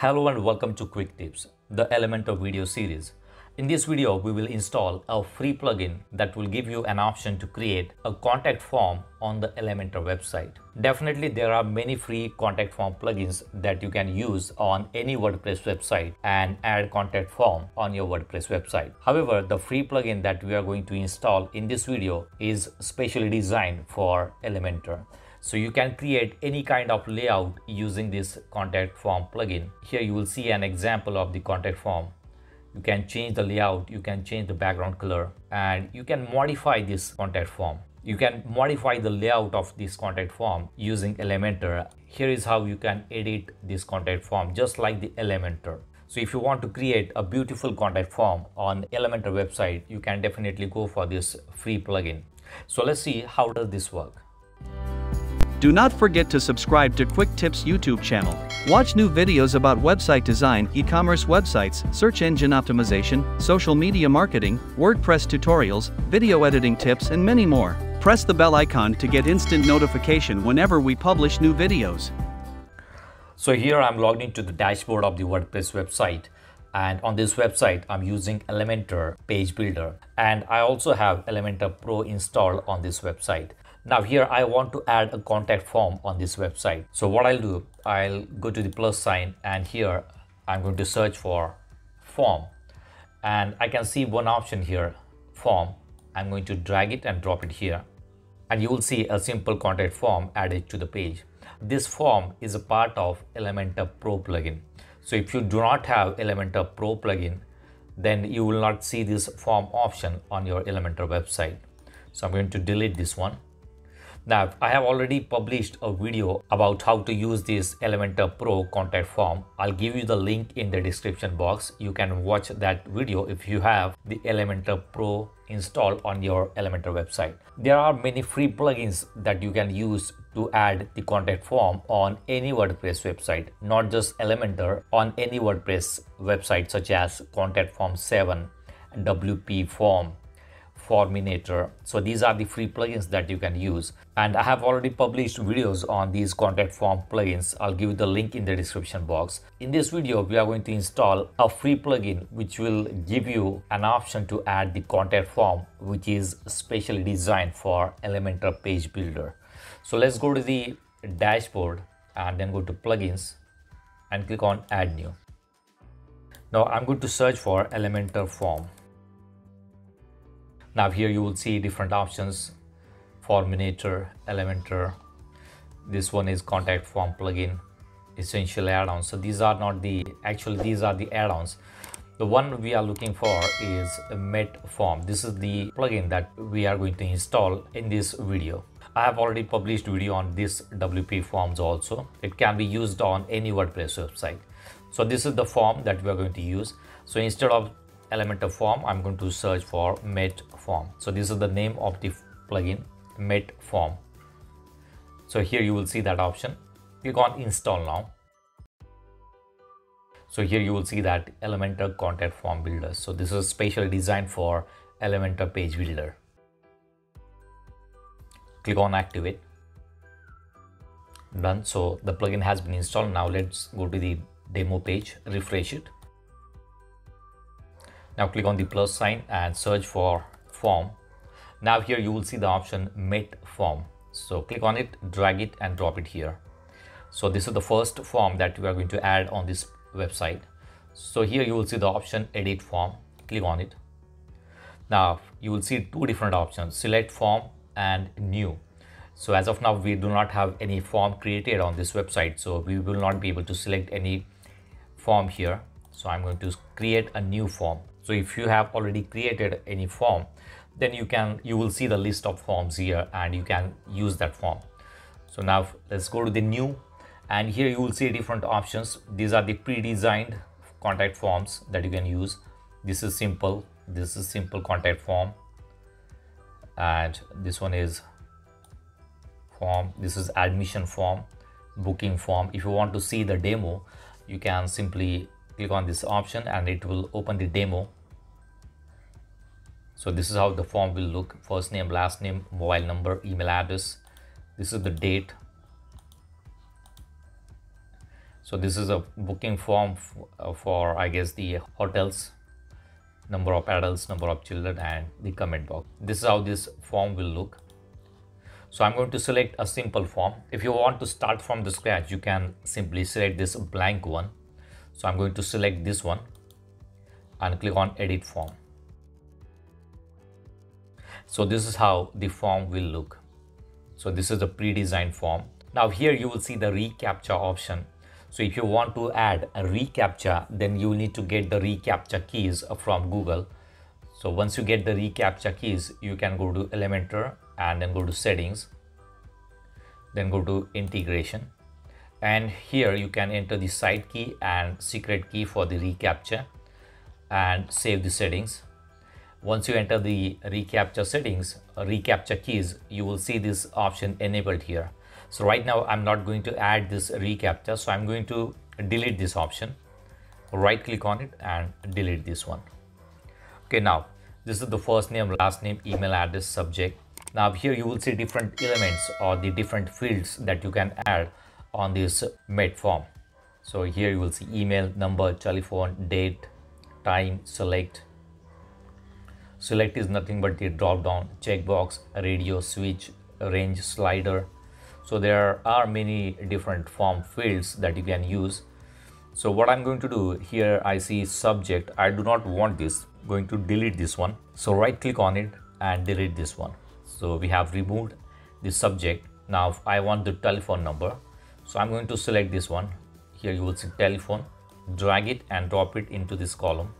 Hello and welcome to Quick Tips, the Elementor video series. In this video, we will install a free plugin that will give you an option to create a contact form on the Elementor website. Definitely, there are many free contact form plugins that you can use on any WordPress website and add contact form on your WordPress website. However, the free plugin that we are going to install in this video is specially designed for Elementor. So you can create any kind of layout using this contact form plugin. Here you will see an example of the contact form. You can change the layout, you can change the background color and you can modify this contact form. You can modify the layout of this contact form using Elementor. Here is how you can edit this contact form just like the Elementor. So if you want to create a beautiful contact form on Elementor website, you can definitely go for this free plugin. So let's see how does this work. Do not forget to subscribe to Quick Tips YouTube channel. Watch new videos about website design, e-commerce websites, search engine optimization, social media marketing, WordPress tutorials, video editing tips and many more. Press the bell icon to get instant notification whenever we publish new videos. So here I'm logged into the dashboard of the WordPress website and on this website I'm using Elementor page builder and I also have Elementor Pro installed on this website. Now here I want to add a contact form on this website. So what I'll do, I'll go to the plus sign and here I'm going to search for form and I can see one option here, form. I'm going to drag it and drop it here and you will see a simple contact form added to the page. This form is a part of Elementor Pro plugin. So if you do not have Elementor Pro plugin, then you will not see this form option on your Elementor website. So I'm going to delete this one. Now, I have already published a video about how to use this Elementor Pro contact form. I'll give you the link in the description box. You can watch that video if you have the Elementor Pro installed on your Elementor website. There are many free plugins that you can use to add the contact form on any WordPress website, not just Elementor, on any WordPress website such as Contact Form 7, WP Form, Forminator. So these are the free plugins that you can use. And I have already published videos on these contact form plugins. I'll give you the link in the description box. In this video, we are going to install a free plugin which will give you an option to add the contact form which is specially designed for Elementor Page Builder. So let's go to the dashboard and then go to plugins and click on add new. Now I'm going to search for Elementor form. Now here you will see different options Forminator, Elementor. This one is contact form plugin, essential add-ons. So these are not the, actually these are the add-ons. The one we are looking for is MetForm. This is the plugin that we are going to install in this video. I have already published video on this WP forms also. It can be used on any WordPress website. So this is the form that we are going to use. So instead of Elementor form, I'm going to search for Met form. So this is the name of the plugin, Met form. So here you will see that option. Click on install now. So here you will see that Elementor contact form builder. So this is specially designed for Elementor page builder. Click on activate. Done. So the plugin has been installed. Now let's go to the demo page, refresh it. Now click on the plus sign and search for form. Now here you will see the option Met form. So click on it, drag it and drop it here. So this is the first form that we are going to add on this website. So here you will see the option edit form. Click on it. Now you will see two different options, select form and new. So as of now, we do not have any form created on this website. So we will not be able to select any form here. So I'm going to create a new form. So if you have already created any form, then you can you will see the list of forms here and you can use that form. So now let's go to the new and here you will see different options. These are the pre-designed contact forms that you can use. This is simple. This is simple contact form and this one is form. This is admission form, booking form. If you want to see the demo, you can simply click on this option and it will open the demo so this is how the form will look. First name last name mobile number email address. This is the date. So this is a booking form uh, for i guess the hotels. Number of adults number of children and the comment box. This is how this form will look. So i'm going to select a simple form. If you want to start from the scratch you can simply select this blank one. So i'm going to select this one and click on edit form so this is how the form will look so this is the pre-designed form now here you will see the reCAPTCHA option so if you want to add a reCAPTCHA, then you will need to get the reCAPTCHA keys from Google. So once you get the reCAPTCHA keys, you can go to Elementor and then go to settings, then go to integration. And here you can enter the site key and secret key for the reCAPTCHA and save the settings. Once you enter the reCAPTCHA settings, reCAPTCHA keys, you will see this option enabled here. So right now I'm not going to add this reCAPTCHA. So I'm going to delete this option, right click on it and delete this one. Okay, now this is the first name, last name, email address, subject. Now here you will see different elements or the different fields that you can add on this MetForm. So here you will see email, number, telephone, date, time, select. Select is nothing but the drop down, checkbox, radio, switch, range, slider, so there are many different form fields that you can use. So what i'm going to do here i see subject. I do not want this. Going to delete this one. So right click on it and delete this one. So we have removed the subject. Now i want the telephone number. So i'm going to select this one. Here you will see telephone. Drag it and drop it into this column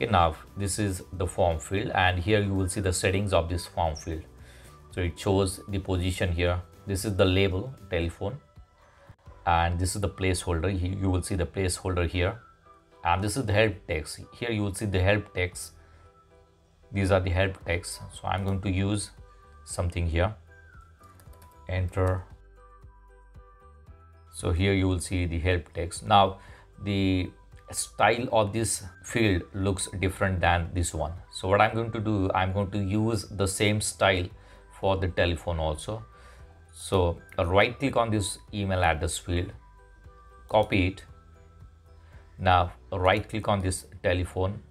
okay now this is the form field and here you will see the settings of this form field. So it shows the position here. This is the label telephone and this is the placeholder. You will see the placeholder here. And this is the help text. Here you will see the help text. These are the help text. So i'm going to use something here. Enter. So here you will see the help text. Now the style of this field looks different than this one. So what i'm going to do i'm going to use the same style for the telephone also. So right click on this email address field copy it. Now right click on this telephone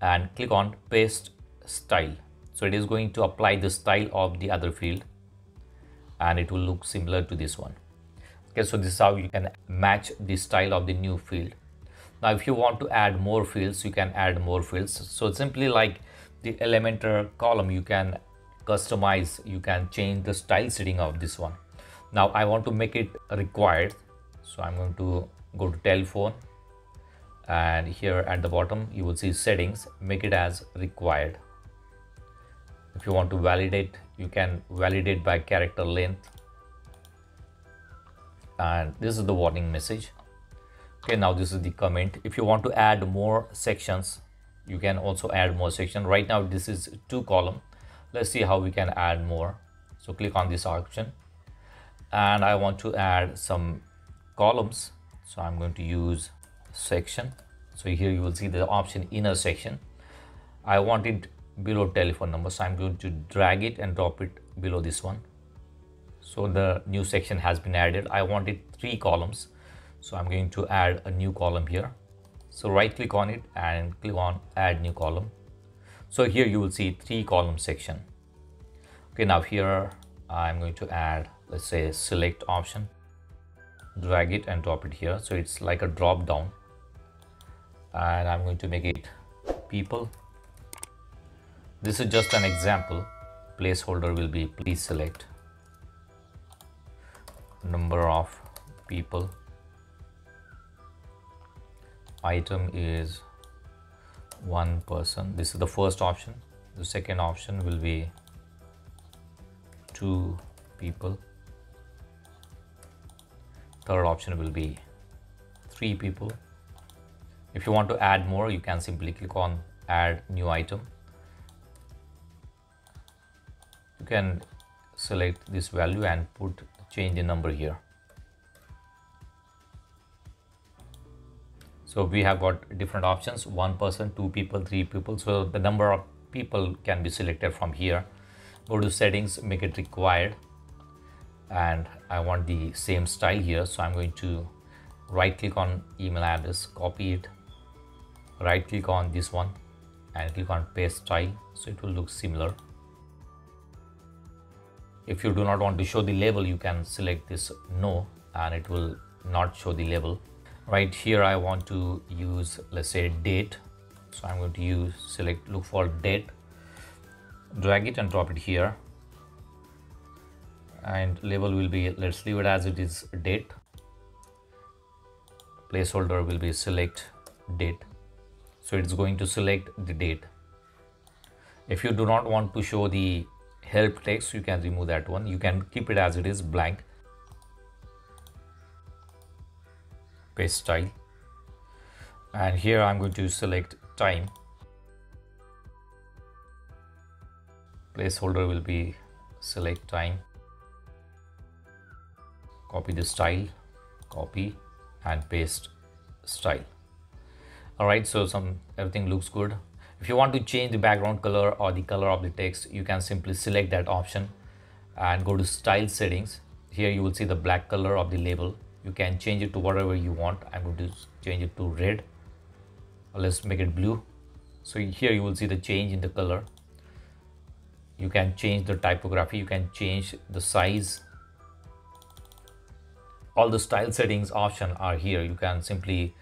and click on paste style. So it is going to apply the style of the other field and it will look similar to this one. Okay so this is how you can match the style of the new field now if you want to add more fields you can add more fields. So simply like the elementor column you can customize you can change the style setting of this one. Now i want to make it required. So i'm going to go to telephone. And here at the bottom you will see settings. Make it as required. If you want to validate you can validate by character length. And this is the warning message okay now this is the comment. If you want to add more sections you can also add more section. Right now this is two column. Let's see how we can add more. So click on this option. And I want to add some columns. So I'm going to use section. So here you will see the option inner section. I want it below telephone number. So I'm going to drag it and drop it below this one. So the new section has been added. I wanted three columns so I'm going to add a new column here. So right click on it and click on add new column. So here you will see three column section. Okay now here i'm going to add let's say select option. Drag it and drop it here. So it's like a drop down. And i'm going to make it people. This is just an example. Placeholder will be please select. Number of people item is one person. This is the first option. The second option will be two people. Third option will be three people. If you want to add more you can simply click on add new item. You can select this value and put change the number here so we have got different options one person two people three people. So the number of people can be selected from here. Go to settings make it required. And I want the same style here. So I'm going to right click on email address copy it right click on this one and click on paste style. So it will look similar. If you do not want to show the label you can select this no and it will not show the label right here I want to use let's say date. So I'm going to use select look for date. Drag it and drop it here. And label will be let's leave it as it is date. Placeholder will be select date. So it's going to select the date. If you do not want to show the help text you can remove that one. You can keep it as it is blank paste style. And here I'm going to select time. Placeholder will be select time. Copy the style copy and paste style. All right so some everything looks good. If you want to change the background color or the color of the text you can simply select that option and go to style settings. Here you will see the black color of the label you can change it to whatever you want. I'm going to change it to red. Let's make it blue. So here you will see the change in the color. You can change the typography. You can change the size. All the style settings option are here. You can simply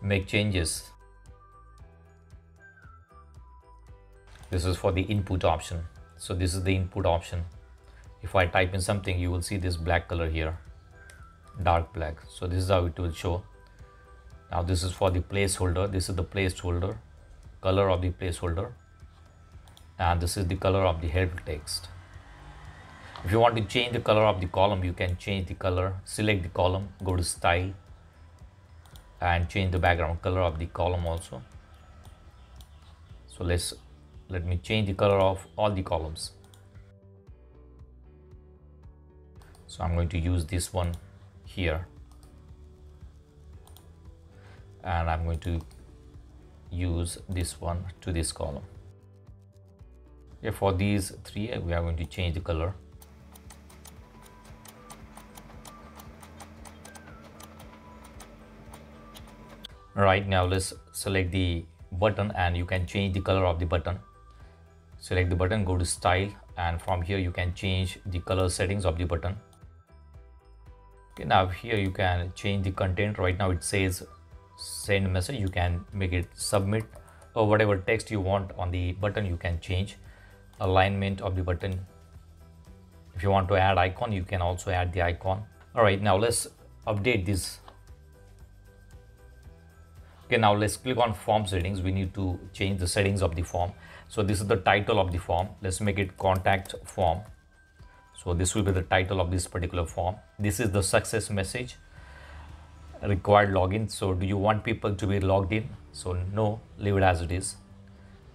make changes. This is for the input option. So this is the input option. If I type in something you will see this black color here dark black. So this is how it will show. Now this is for the placeholder. This is the placeholder color of the placeholder and this is the color of the help text. If you want to change the color of the column you can change the color select the column go to style and change the background color of the column also. So let's let me change the color of all the columns. So I'm going to use this one here. And I'm going to use this one to this column. Yeah, for these three we are going to change the color. Right now let's select the button and you can change the color of the button. Select the button go to style and from here you can change the color settings of the button okay now here you can change the content. Right now it says send message. You can make it submit or whatever text you want on the button you can change alignment of the button. If you want to add icon you can also add the icon. All right now let's update this. Okay now let's click on form settings. We need to change the settings of the form. So this is the title of the form. Let's make it contact form so this will be the title of this particular form. This is the success message required login. So do you want people to be logged in? So no leave it as it is.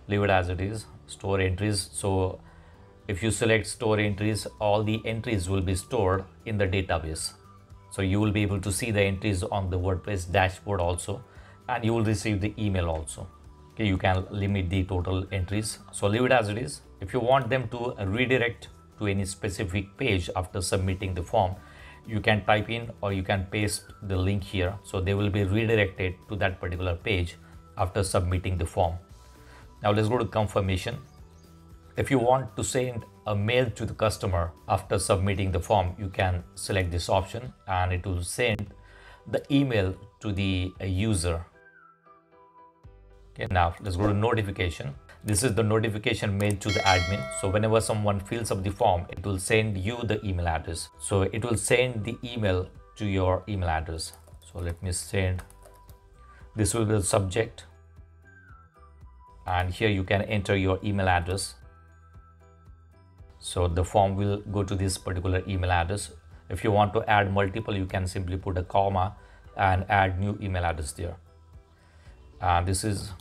Leave it as it is. Store entries. So if you select store entries all the entries will be stored in the database. So you will be able to see the entries on the wordpress dashboard also and you will receive the email also. Okay you can limit the total entries. So leave it as it is. If you want them to redirect to any specific page after submitting the form. You can type in or you can paste the link here. So they will be redirected to that particular page after submitting the form. Now let's go to confirmation. If you want to send a mail to the customer after submitting the form you can select this option and it will send the email to the user. Okay, now let's go to notification. This is the notification mailed to the admin. So whenever someone fills up the form, it will send you the email address. So it will send the email to your email address. So let me send, this will be the subject. And here you can enter your email address. So the form will go to this particular email address. If you want to add multiple, you can simply put a comma and add new email address there. And this is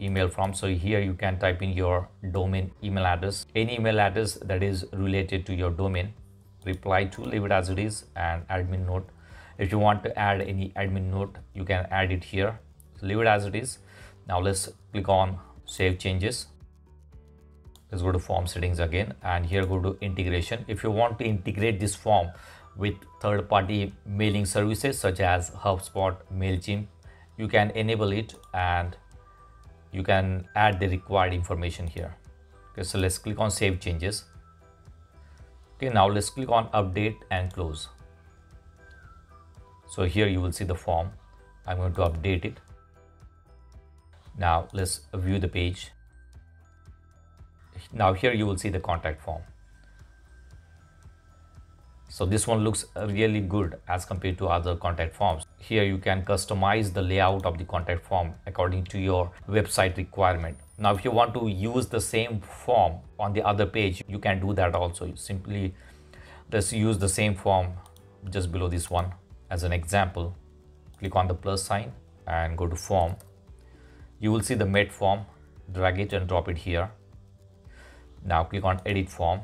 email from. So here you can type in your domain email address. Any email address that is related to your domain reply to leave it as it is and admin note. If you want to add any admin note you can add it here. Leave it as it is. Now let's click on save changes. Let's go to form settings again and here go to integration. If you want to integrate this form with third-party mailing services such as HubSpot, MailChimp. You can enable it and you can add the required information here. Okay, so let's click on Save Changes. Okay, now let's click on Update and Close. So here you will see the form. I'm going to update it. Now let's view the page. Now here you will see the contact form. So this one looks really good as compared to other contact forms. Here you can customize the layout of the contact form according to your website requirement. Now if you want to use the same form on the other page, you can do that also. You simply let's use the same form just below this one as an example. Click on the plus sign and go to form. You will see the MetForm. Drag it and drop it here. Now click on edit form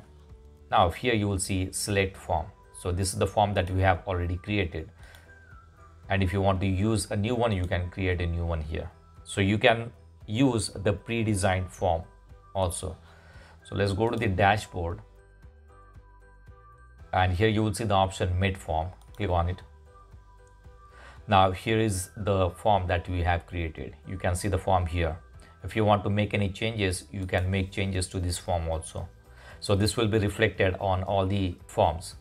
now here you will see select form. So this is the form that we have already created. And if you want to use a new one, you can create a new one here. So you can use the pre-designed form also. So let's go to the dashboard. And here you will see the option MetForm. Click on it. Now here is the form that we have created. You can see the form here. If you want to make any changes, you can make changes to this form also. So this will be reflected on all the forms.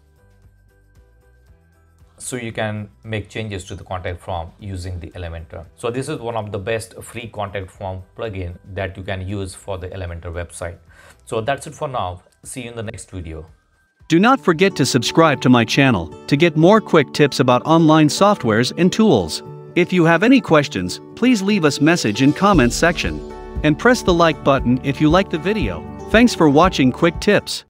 So you can make changes to the contact form using the Elementor. So this is one of the best free contact form plugin that you can use for the Elementor website. So that's it for now. See you in the next video. Do not forget to subscribe to my channel to get more quick tips about online softwares and tools. If you have any questions, please leave us message in comments section. And press the like button if you like the video. Thanks for watching Quick Tips.